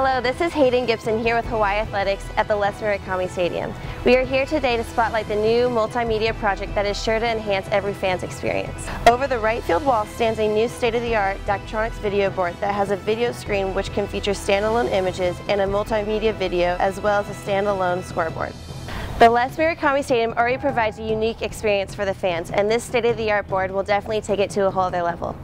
Hello, this is Hayden Gibson here with Hawaii Athletics at the Les Murakami Stadium. We are here today to spotlight the new multimedia project that is sure to enhance every fan's experience. Over the right field wall stands a new state-of-the-art Daktronics video board that has a video screen which can feature standalone images and a multimedia video as well as a standalone scoreboard. The Les Murakami Stadium already provides a unique experience for the fans and this state-of-the-art board will definitely take it to a whole other level.